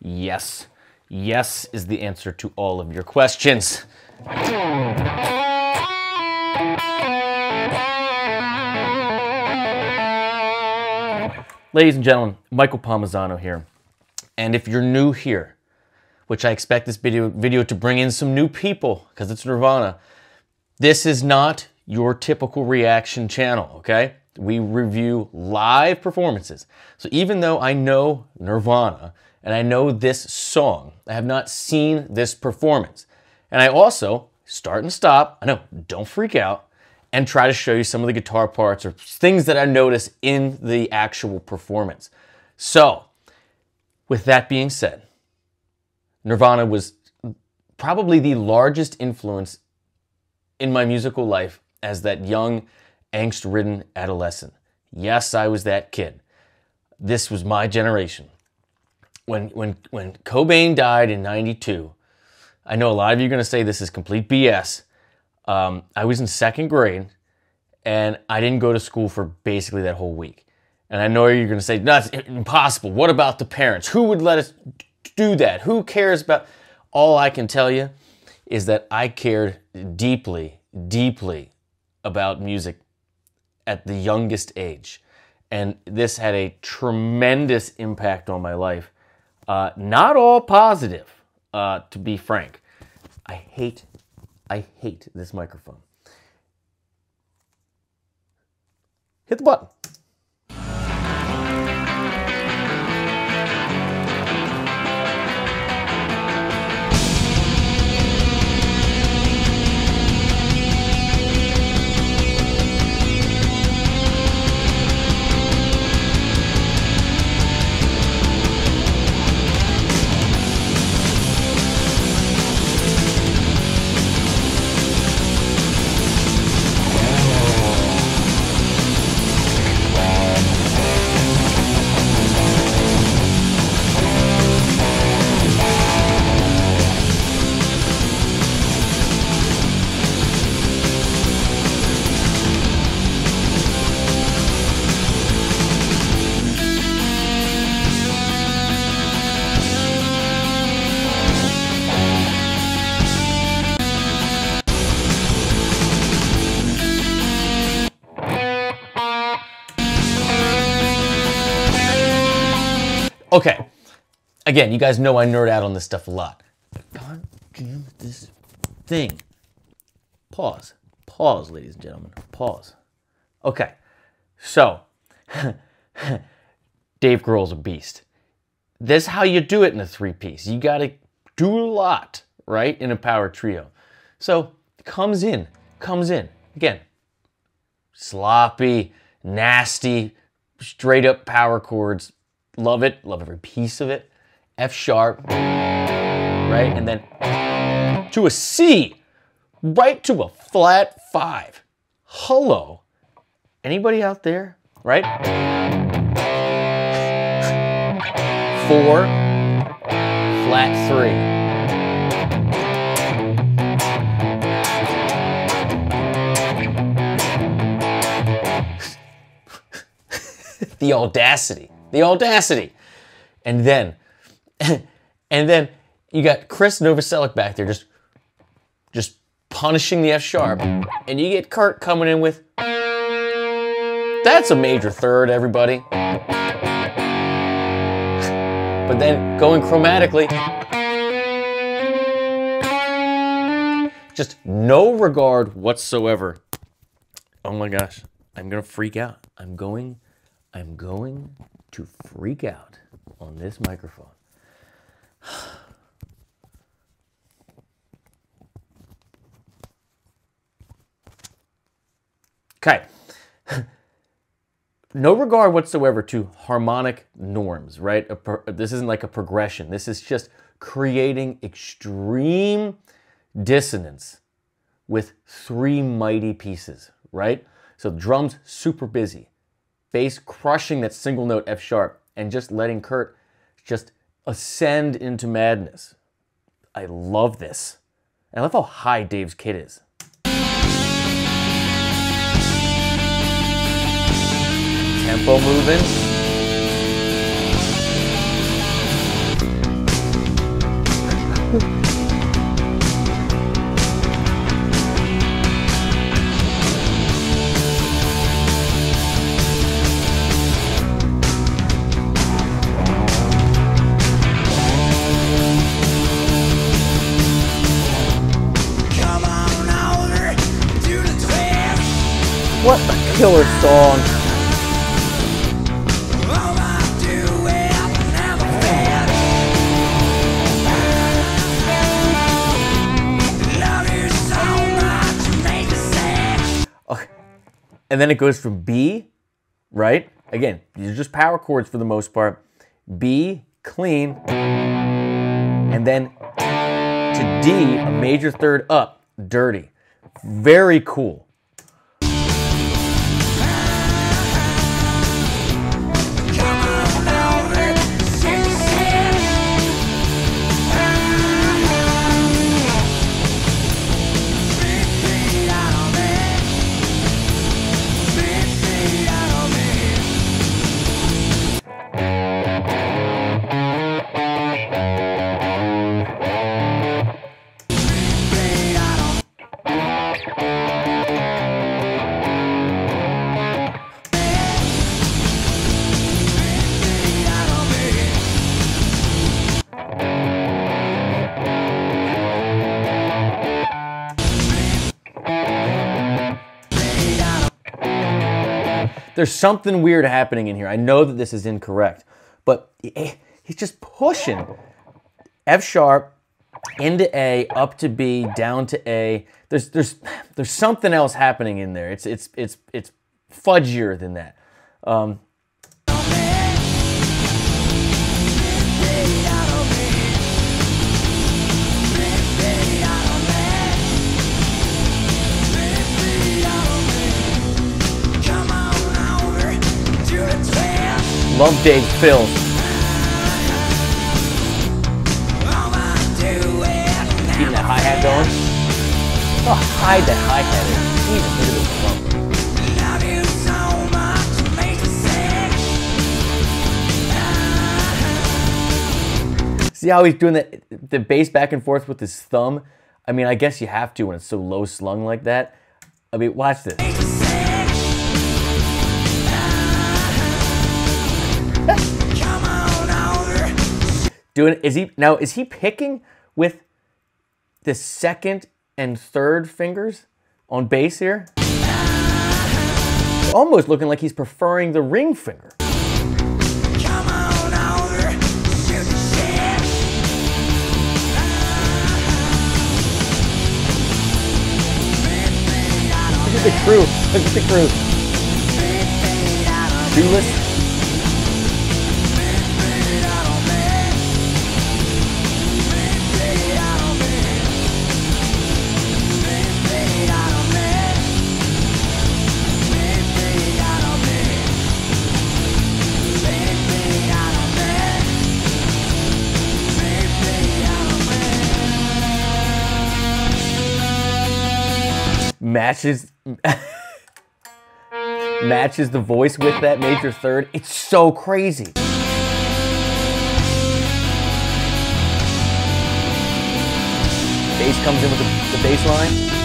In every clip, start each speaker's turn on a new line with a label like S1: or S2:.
S1: Yes. Yes is the answer to all of your questions. Ladies and gentlemen, Michael Palmisano here. And if you're new here, which I expect this video, video to bring in some new people because it's Nirvana, this is not your typical reaction channel, okay? We review live performances. So even though I know Nirvana and I know this song, I have not seen this performance. And I also start and stop, I know, don't freak out, and try to show you some of the guitar parts or things that I notice in the actual performance. So, with that being said, Nirvana was probably the largest influence in my musical life as that young, angst ridden adolescent. Yes, I was that kid. This was my generation. When, when, when Cobain died in 92, I know a lot of you are going to say this is complete BS. Um, I was in second grade and I didn't go to school for basically that whole week. And I know you're going to say, that's impossible. What about the parents? Who would let us do that? Who cares about? All I can tell you is that I cared deeply, deeply about music at the youngest age. And this had a tremendous impact on my life. Uh, not all positive, uh, to be frank. I hate I hate this microphone. Hit the button. Again, you guys know I nerd out on this stuff a lot. God damn this thing. Pause. Pause, ladies and gentlemen. Pause. Okay. So, Dave Grohl's a beast. This is how you do it in a three piece. You got to do a lot, right, in a power trio. So, comes in, comes in. Again, sloppy, nasty, straight up power chords, Love it, love every piece of it. F sharp, right? And then to a C, right to a flat five. Hello. Anybody out there, right? Four, flat three. the audacity. The audacity. And then, and then you got Chris Novoselic back there just, just punishing the F sharp. And you get Kurt coming in with, that's a major third, everybody. But then going chromatically, just no regard whatsoever. Oh my gosh, I'm gonna freak out. I'm going, I'm going to freak out on this microphone. okay. no regard whatsoever to harmonic norms, right? this isn't like a progression. This is just creating extreme dissonance with three mighty pieces, right? So drums super busy bass crushing that single note F sharp and just letting Kurt just ascend into madness. I love this. I love how high Dave's kit is. Tempo moving. Killer song. And then it goes from B, right? Again, these are just power chords for the most part. B, clean, and then to D, a major third up, dirty. Very cool. There's something weird happening in here. I know that this is incorrect, but he's just pushing F sharp into A, up to B, down to A. There's there's there's something else happening in there. It's it's it's it's fudgier than that. Um, Love Dave Fills. Keeping that hi-hat going. Oh, hide that hi-hat See how he's doing that, the bass back and forth with his thumb? I mean, I guess you have to when it's so low slung like that. I mean, watch this. Doing is he now is he picking with the second and third fingers on bass here? Almost looking like he's preferring the ring finger. Look at the crew. Look at the crew. Shoeless. Matches matches the voice with that major third. It's so crazy. Bass comes in with the, the bass line.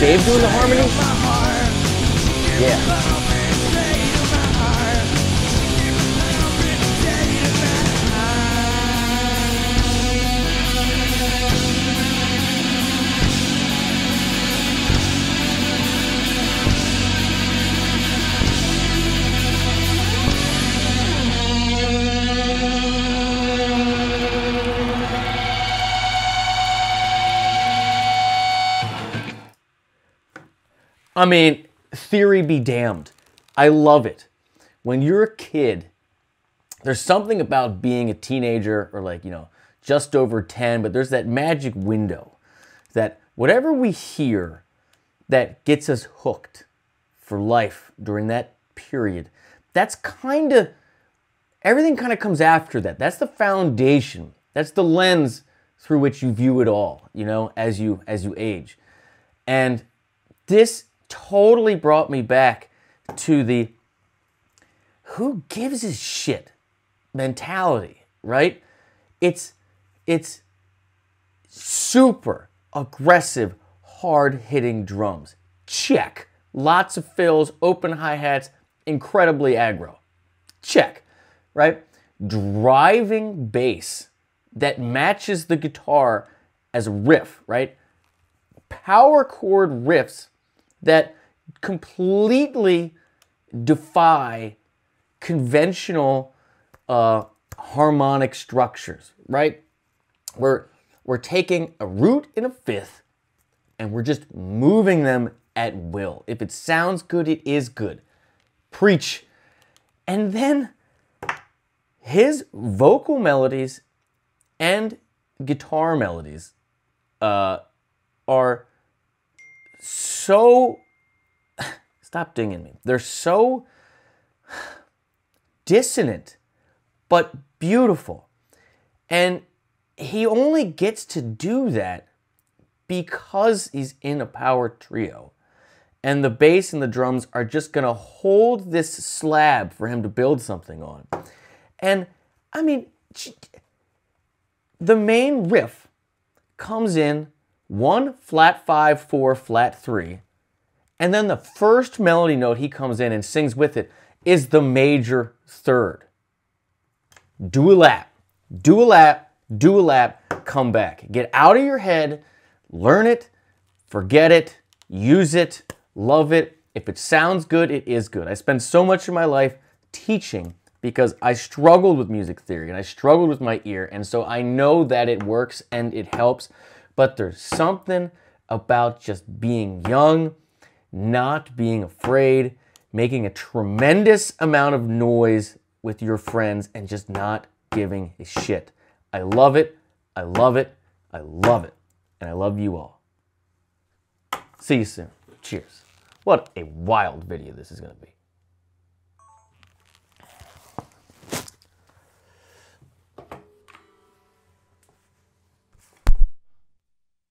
S1: Dave doing the harmony? Yeah. I mean, theory be damned. I love it. When you're a kid, there's something about being a teenager or like, you know, just over 10, but there's that magic window that whatever we hear that gets us hooked for life during that period, that's kind of, everything kind of comes after that. That's the foundation. That's the lens through which you view it all, you know, as you as you age. And this totally brought me back to the who gives a shit mentality, right? It's it's super aggressive, hard-hitting drums. Check. Lots of fills, open hi-hats, incredibly aggro. Check. Right? Driving bass that matches the guitar as a riff, right? Power chord riffs that completely defy conventional uh, harmonic structures, right? We're, we're taking a root in a fifth and we're just moving them at will. If it sounds good, it is good. Preach. And then his vocal melodies and guitar melodies uh, are so stop dinging me. They're so dissonant, but beautiful. And he only gets to do that because he's in a power trio. And the bass and the drums are just going to hold this slab for him to build something on. And I mean, the main riff comes in one flat five, four, flat three, and then the first melody note he comes in and sings with it is the major third. Do a lap, do a lap, do a lap, come back. Get out of your head, learn it, forget it, use it, love it. If it sounds good, it is good. I spend so much of my life teaching because I struggled with music theory and I struggled with my ear. And so I know that it works and it helps. But there's something about just being young, not being afraid, making a tremendous amount of noise with your friends, and just not giving a shit. I love it. I love it. I love it. And I love you all. See you soon. Cheers. What a wild video this is going to be.